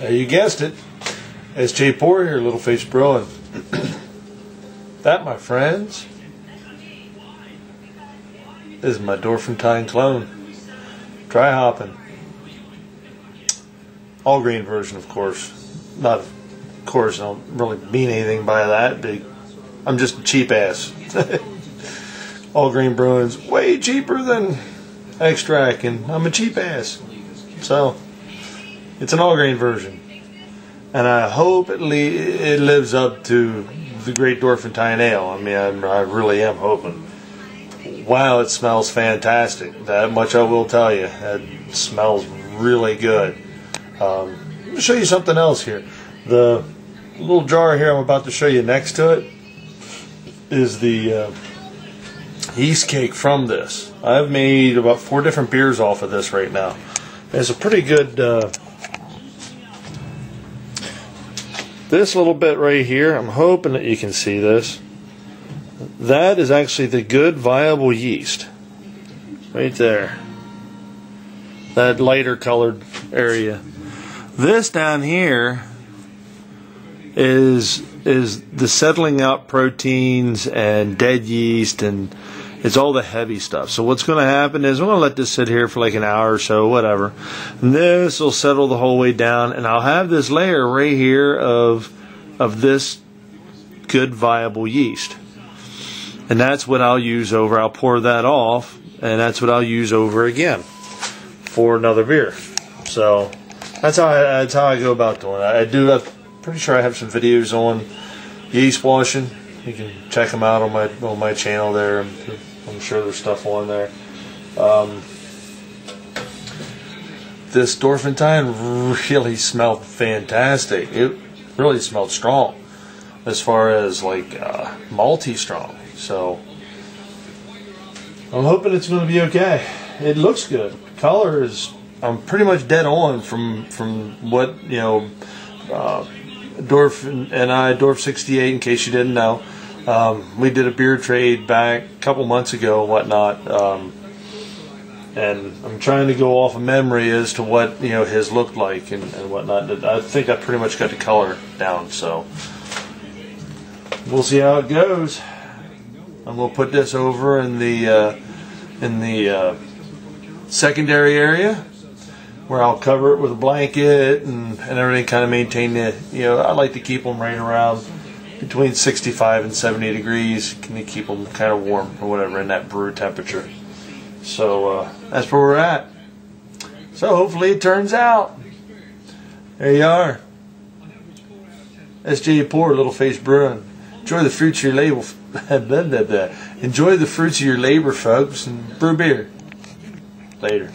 Uh, you guessed it. SJ Porr here, Little Face Brewing. that, my friends, is my Dorfantine clone. Dry hopping. All grain version, of course. Not, of course, I don't really mean anything by that. But I'm just a cheap ass. All grain brewing's way cheaper than extract, and I'm a cheap ass. So, it's an all grain version. And I hope it, it lives up to the Great Dorfantine Ale. I mean, I, I really am hoping. Wow, it smells fantastic. That much I will tell you. It smells really good. Um, let me show you something else here. The little jar here I'm about to show you next to it is the uh, yeast cake from this. I've made about four different beers off of this right now. It's a pretty good. Uh, this little bit right here, I'm hoping that you can see this. That is actually the good viable yeast. Right there. That lighter colored area. This down here is is the settling out proteins and dead yeast and it's all the heavy stuff. So what's going to happen is I'm going to let this sit here for like an hour or so, whatever. And this will settle the whole way down, and I'll have this layer right here of of this good viable yeast. And that's what I'll use over. I'll pour that off, and that's what I'll use over again for another beer. So that's how I, that's how I go about doing it. I do. I'm pretty sure I have some videos on yeast washing. You can check them out on my on my channel there. I'm sure there's stuff on there. Um, this Dorfantine really smelled fantastic. It really smelled strong as far as like uh, malty strong. So I'm hoping it's going to be okay. It looks good. Color is I'm pretty much dead on from from what you know. Uh, Dorf and I, Dorf 68, in case you didn't know. Um, we did a beer trade back a couple months ago, and whatnot, um, and I'm trying to go off of memory as to what you know his looked like and, and whatnot. I think I pretty much got the color down, so we'll see how it goes. I'm gonna put this over in the uh, in the uh, secondary area where I'll cover it with a blanket and, and everything. Kind of maintain it. you know I like to keep them right around between 65 and 70 degrees. Can you keep them kind of warm or whatever in that brew temperature? So uh, that's where we're at. So hopefully it turns out. There you are. SJ Porr, Little Face Brewing. Enjoy the fruits of your label. Enjoy the fruits of your labor, folks, and brew beer. Later.